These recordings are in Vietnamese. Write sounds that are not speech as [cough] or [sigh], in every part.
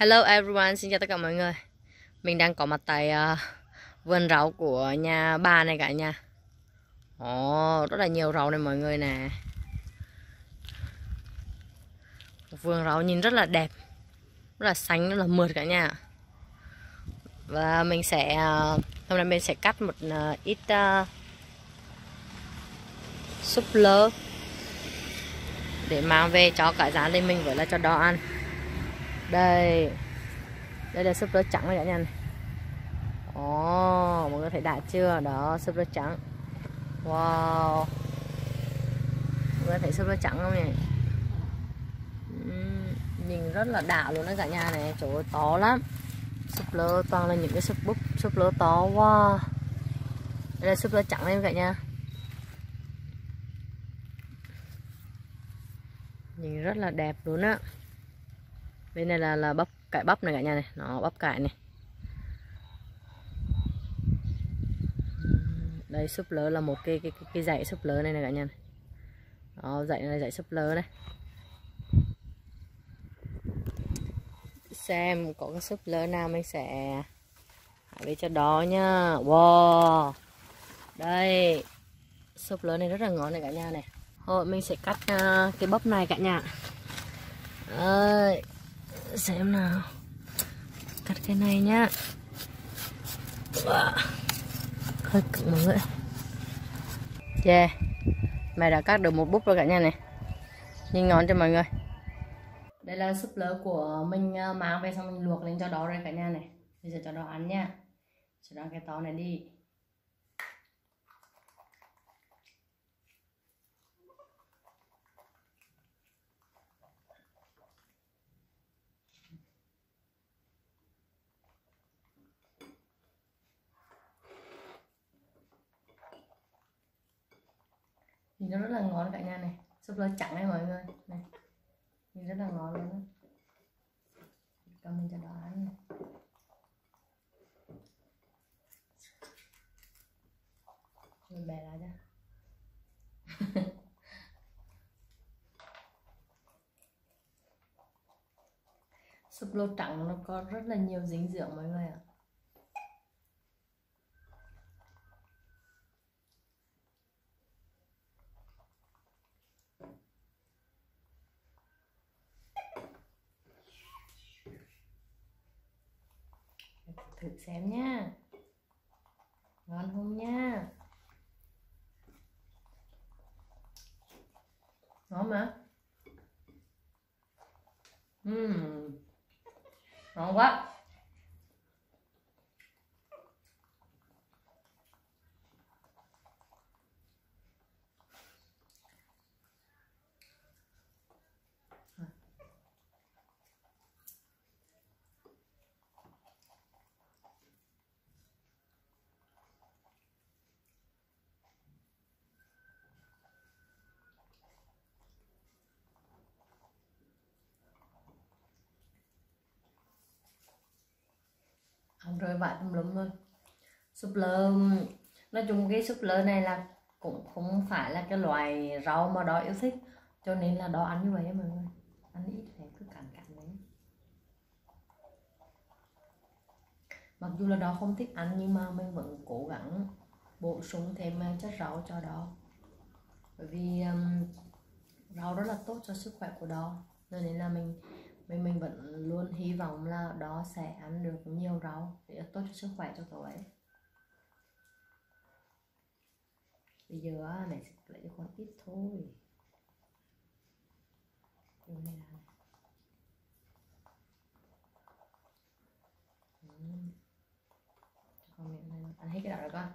Hello everyone, xin chào tất cả mọi người. Mình đang có mặt tại uh, vườn rau của nhà bà này cả nhà. Ồ, rất là nhiều rau này mọi người nè. Vườn rau nhìn rất là đẹp Rất là xanh, rất là mượt cả nhà. Và mình sẽ, uh, hôm nay mình sẽ cắt một uh, ít uh, súp lơ Để mang về cho cả gia đình mình với là cho đó ăn đây. Đây là súp lơ trắng này cả nhà này ồ oh, mọi người thấy đã chưa? Đó súp lơ trắng. Wow. Mọi người thấy súp lơ trắng không nhỉ? Nhìn rất là đạo luôn đó cả nhà này. Chỗ to lắm. Súp lơ toàn là những cái súp búp súp lơ to wow đây là súp lơ trắng đây cả nhà. Nhìn rất là đẹp luôn á bên này là là bắp cải bắp này cả nhà này. Nó bắp cải này. Đây súp lơ là một cái cái cái, cái dãy súp lơ này này cả nhà này. Đó dãy này dãy súp lơ này. Xem có cái súp lơ nào mình sẽ hãy về cho đó nha wow. Đây súp lơ này rất là ngon này cả nhà này. Thôi mình sẽ cắt uh, cái bắp này cả nhà. Đây xem nào. Cắt cái này nhá. Hơi cực mọi người yeah. Mày đã cắt được một bút rồi cả nhà này. Nhìn ngon cho mọi người? Đây là súp lơ của mình ờ, mang về xong mình luộc lên cho đó rồi cả nhà này. Bây giờ cho đó ăn nha cho đó cái to này đi. Nhìn nó rất là ngon cả nhà này. Súp lơ trắng này mọi người. Này. Nhìn rất là ngon luôn đó cầm mình cho đó ăn này. Mình bè lại cho [laughs] súp lơ trắng nó có rất là nhiều dinh dưỡng mọi người ạ. Thử xem nha. Ngon không nha? Ngon mà. Uhm. ngon quá không rơi vãi tùm lum luôn súp lơ nói chung cái súp lơ này là cũng không phải là cái loại rau mà đó yêu thích cho nên là đó ăn như vậy mọi người. Ăn ít thì cứ cắn cắn đấy mặc dù là đó không thích ăn nhưng mà mình vẫn cố gắng bổ sung thêm à, chất rau cho đó bởi vì um, rau rất là tốt cho sức khỏe của đó nên là mình mình mình vẫn luôn hy vọng là đó sẽ ăn được nhiều rau để tốt cho sức khỏe cho cậu ấy. Bây giờ này sẽ lấy cho con ít thôi. Điều này. Là uhm. con miệng này ăn hết cái đó rồi con.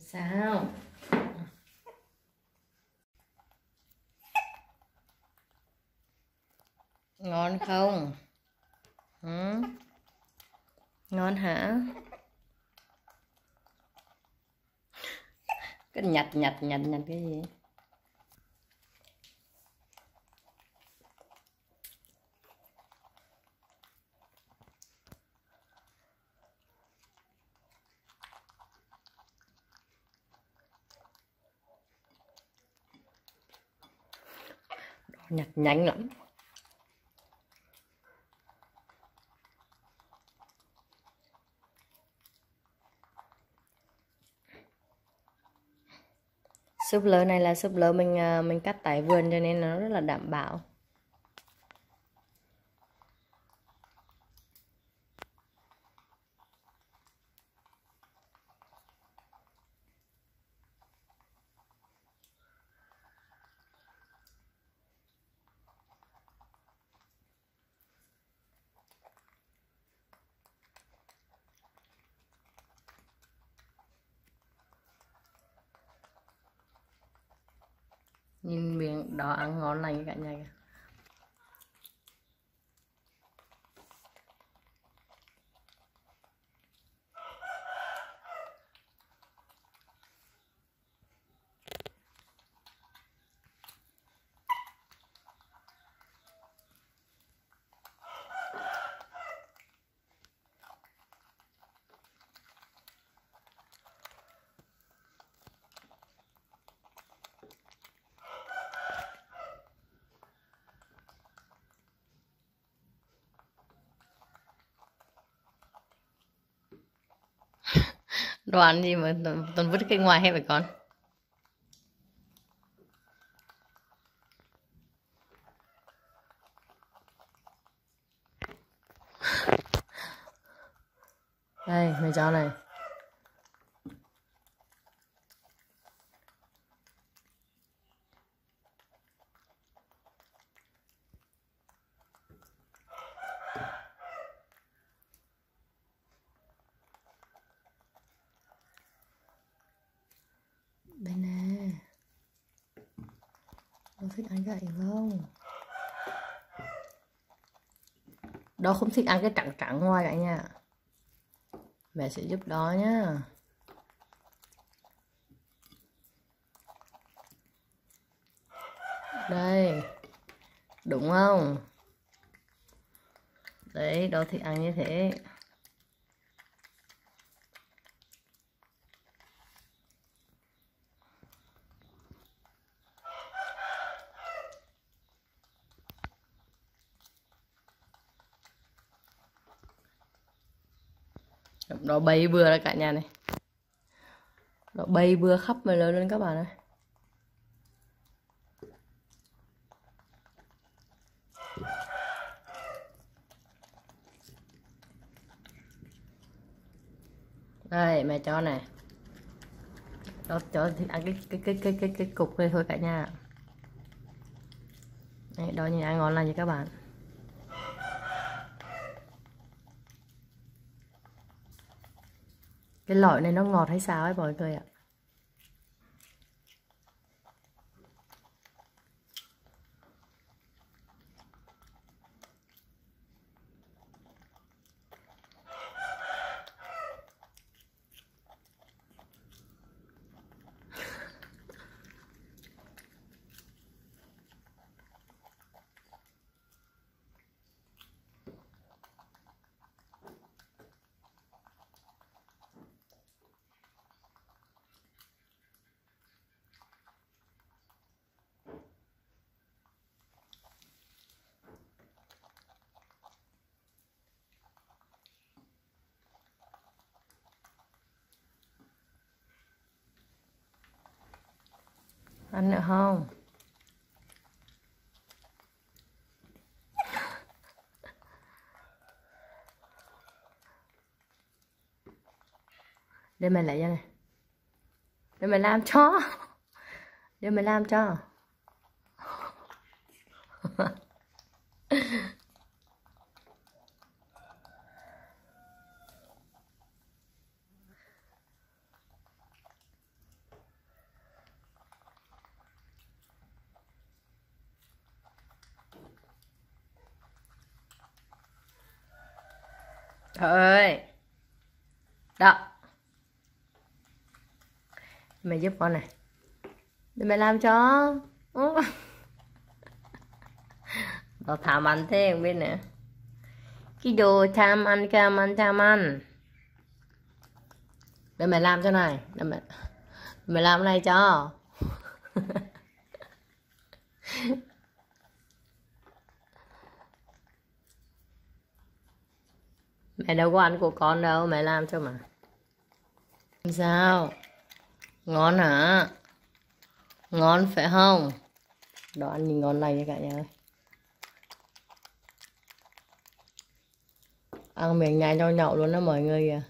Sao ngon không? Ừ? ngon hả? Cái nhặt nhặt nhặt nhặt cái gì? Nhặt nhanh lắm. Súp lơ này là súp lơ mình à, mình cắt tại vườn cho nên nó rất là đảm bảo. Nhìn miếng đó ăn ngon lành cả nhà đoàn gì mà toàn vứt cái ngoài hay phải con? Đây mấy cháu này. Bên nè. Nó thích ăn gậy không? Đó không thích ăn cái trắng trắng ngoài cả nha mẹ sẽ giúp đó nhá. Đây. Đúng không? Đấy đó thì ăn như thế. Nó bay bừa ra cả nhà này. Nó bay bừa khắp mà lớn lên các bạn ơi. Đây mẹ cho này. Nó cho thì ăn cái cái cái cái cái cái cục này thôi cả nhà đây, đó nhìn ăn ngon lành như các bạn. Cái lõi này nó ngọt hay sao ấy mọi người ạ? Ăn nữa không? Để mày lại ra này. Để mày làm cho. Để mày làm cho. [laughs] Trời ơi. Đó. Mày giúp con này. Để mày làm cho. Đồ [laughs] tham ăn thế không biết nữa. Cái đồ tham ăn cam ăn tham ăn. Để mày làm cho này. Để mày, mày làm này cho. [laughs] mẹ đâu có ăn của con đâu, mẹ làm cho mà. Sao? Ngon hả? Ngon phải không? Đó ăn nhìn ngon này cả nhà ơi. Ăn miệng nhai nhau nhậu luôn đó mọi người kìa